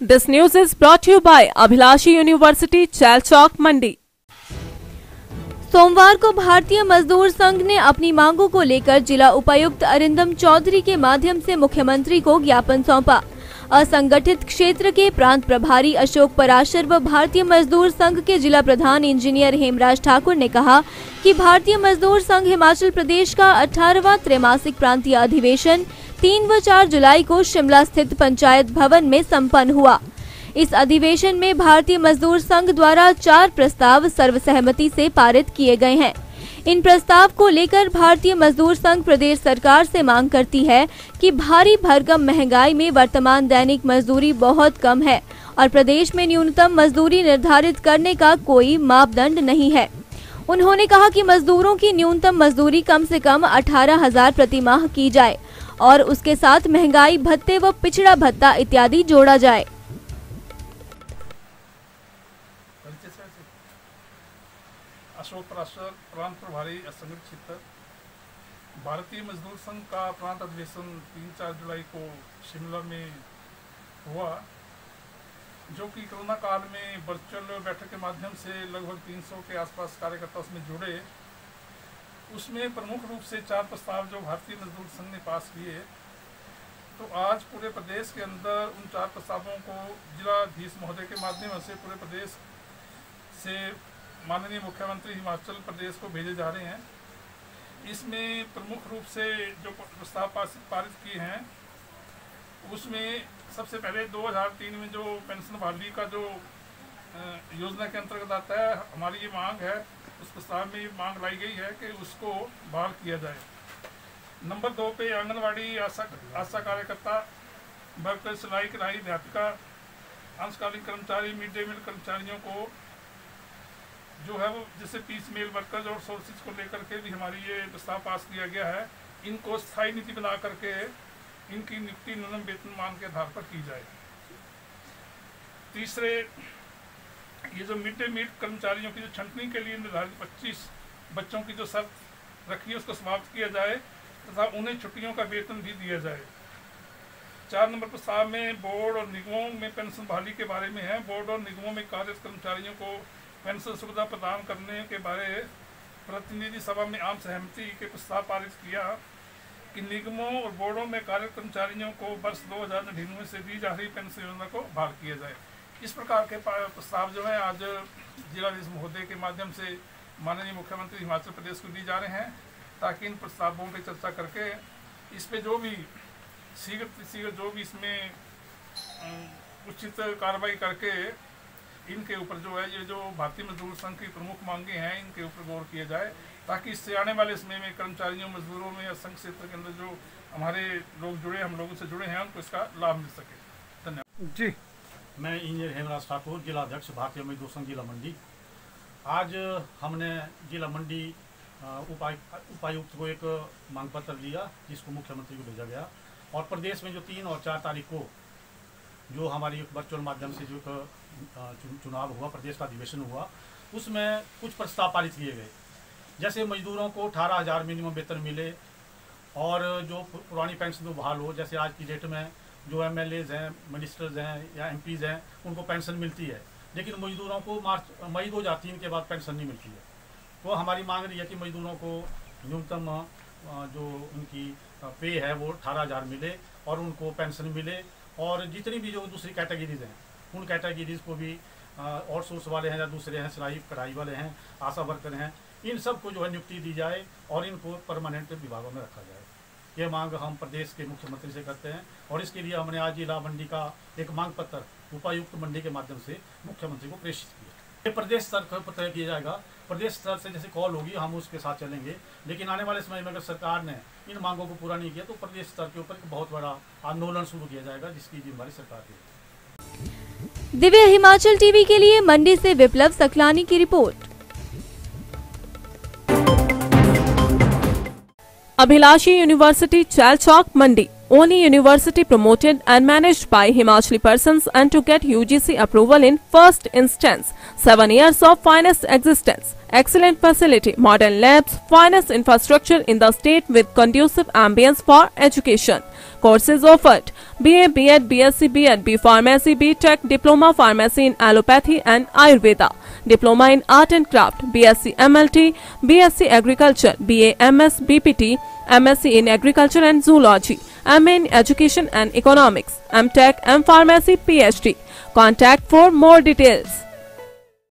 This news is brought to you by Abhilashi University, Chalchok, Mandi. सोमवार को भारतीय मजदूर संघ ने अपनी मांगों को लेकर जिला उपायुक्त अरिंदम चौधरी के माध्यम से मुख्यमंत्री को ज्ञापन सौंपा असंगठित क्षेत्र के प्रांत प्रभारी अशोक पराशर व भारतीय मजदूर संघ के जिला प्रधान इंजीनियर हेमराज ठाकुर ने कहा कि भारतीय मजदूर संघ हिमाचल प्रदेश का 18वां त्रैमासिक प्रांतीय अधिवेशन 3 व चार जुलाई को शिमला स्थित पंचायत भवन में संपन्न हुआ। इस अधिवेशन में भारतीय मजदूर संघ द्वारा चार प्रस्ताव सर्वसहमति से पारित किए गए हैं। इन प्रस्ताव को लेकर भारतीय मजदूर संघ प्रदेश सरकार से मांग करती है कि भारी भरकम महँगाई में वर्तमान दैनिक मजदूरी बहुत कम है और प्रदेश में न्यूनतम मजदूरी निर्धारित करने का कोई मापदंड नहीं है। उन्होंने कहा कि मजदूरों की न्यूनतम मजदूरी कम से कम अठारह हज़ार प्रति माह की जाए। और उसके साथ महँगाई, भत्ते व पिछड़ा भत्ता इत्यादि जोड़ा जाए। अशोक पराशर, प्रांत प्रभारी असंगठित क्षेत्र भारतीय मजदूर संघ का प्रांत अधिवेशन तीन चार जुलाई को शिमला में हुआ, जो कि कोरोना काल में वर्चुअल बैठक के माध्यम से लगभग 300 के आसपास कार्यकर्ता उसमें जुड़े। उसमें प्रमुख रूप से चार प्रस्ताव जो भारतीय मजदूर संघ ने पास किए तो आज पूरे प्रदेश के अंदर उन चार प्रस्तावों को जिलाधीश महोदय के माध्यम से पूरे प्रदेश से माननीय मुख्यमंत्री हिमाचल प्रदेश को भेजे जा रहे हैं। इसमें प्रमुख रूप से जो प्रस्ताव पारित किए हैं, उसमें सबसे पहले 2003 में जो पेंशन बहाली का जो योजना के अंतर्गत आता है, हमारी ये मांग है उस प्रस्ताव में मांग लाई गई है कि उसको बहाल किया जाए। नंबर दो पे आंगनवाड़ी आशा आशा कार्यकर्ता वर्कर सिलाई कढ़ाई अध्यापिका अंशकालीन कर्मचारी मिड डे मील कर्मचारियों को जो है वो, जैसे पीस मेल वर्कर्स और सोर्सेज को लेकर के भी हमारी ये प्रस्ताव पास किया गया है, इनको स्थायी नीति बना करके इनकी नियुक्ति न्यूनतम वेतनमान के आधार पर की जाए। तीसरे ये जो मिड डे मील कर्मचारियों की जो छंटनी के लिए निर्धारित 25 बच्चों की जो शर्त रखी है, उसको समाप्त किया जाए तथा उन्हें छुट्टियों का वेतन भी दिया जाए। चार नंबर प्रस्ताव में बोर्ड और निगमों में पेंशन बहाली के बारे में है। बोर्ड और निगमों में कार्यरत कर्मचारियों को पेंशन सुविधा प्रदान करने के बारे प्रतिनिधि सभा में आम सहमति के प्रस्ताव पारित किया कि निगमों और बोर्डों में कार्यरत कर्मचारियों को वर्ष दो हज़ार से दी जा रही पेंशन योजना को बहाल किया जाए। इस प्रकार के प्रस्ताव जो है, आज जिलाधीश महोदय के माध्यम से माननीय मुख्यमंत्री हिमाचल प्रदेश को दिए जा रहे हैं, ताकि इन प्रस्तावों पर चर्चा करके इस पे जो भी शीघ्र शीघ्र जो भी इसमें उचित कार्रवाई करके इनके ऊपर जो है, ये जो भारतीय मजदूर संघ की प्रमुख मांगे हैं, इनके ऊपर गौर किया जाए, ताकि इससे आने वाले समय में कर्मचारियों, मजदूरों में या संघ क्षेत्र के अंदर जो हमारे लोग जुड़े, हम लोगों से जुड़े हैं, उनको इसका लाभ मिल सके। धन्यवाद। जी। मैं इंजीनियर हेमराज ठाकुर, जिला अध्यक्ष, भारतीय मजदूर संघ, जिला मंडी। आज हमने जिला मंडी उपाय, उपायुक्त को एक मांग पत्र दिया, जिसको मुख्यमंत्री को भेजा गया। और प्रदेश में जो तीन और चार तारीख को जो हमारी वर्चुअल माध्यम से जो एक चुनाव हुआ, प्रदेश का अधिवेशन हुआ, उसमें कुछ प्रस्ताव पारित किए गए। जैसे मजदूरों को अठारह हज़ार मिनिमम वेतन मिले, और जो पुरानी पेंशन तो बहाल हो, जैसे आज की डेट में जो एम एल एज हैं मिनिस्टर्स हैं या एम पीज़ हैं, उनको पेंशन मिलती है। लेकिन मजदूरों को मार्च, मई दो हज़ार तीन के बाद पेंशन नहीं मिलती है। तो हमारी मांग रही है कि मजदूरों को न्यूनतम जो उनकी पे है वो अठारह हज़ार मिले और उनको पेंशन मिले। और जितनी भी जो दूसरी कैटेगरीज हैं, उन कैटेगरीज को भी और सोर्स वाले हैं या दूसरे हैं, सिलाई, कढ़ाई वाले हैं, आशा वर्कर हैं, इन सबको जो है नियुक्ति दी जाए और इनको परमानेंट विभागों में रखा जाए। ये मांग हम प्रदेश के मुख्यमंत्री से करते हैं और इसके लिए हमने आज जिला मंडी का एक मांग पत्र उपायुक्त मंडी के माध्यम से मुख्यमंत्री को प्रेषित किया। ये प्रदेश स्तर पर तय किया जाएगा। प्रदेश स्तर से जैसे कॉल होगी, हम उसके साथ चलेंगे। लेकिन आने वाले समय में अगर सरकार ने इन मांगों को पूरा नहीं किया तो प्रदेश स्तर के ऊपर एक बहुत बड़ा आंदोलन शुरू किया जाएगा, जिसकी जिम्मेवारी सरकार की दिव्य हिमाचल टीवी के लिए मंडी से विप्लव सकलानी की report. Abhilashi University, Chalchok, Mandi. Only university promoted and managed by Himachali persons and to get UGC approval in first instance. Seven years of finest existence. Excellent facility, modern labs, finest infrastructure in the state with conducive ambience for education. Courses offered BA, BEd, BSc, BEd, B Pharmacy, B Tech, Diploma Pharmacy in Allopathy and Ayurveda. Diploma in Art and Craft, BSc MLT, BSc Agriculture, BA MS, BPT, MSc in Agriculture and Zoology, MA in Education and Economics, MTech, Tech, M Pharmacy, PhD. Contact for more details.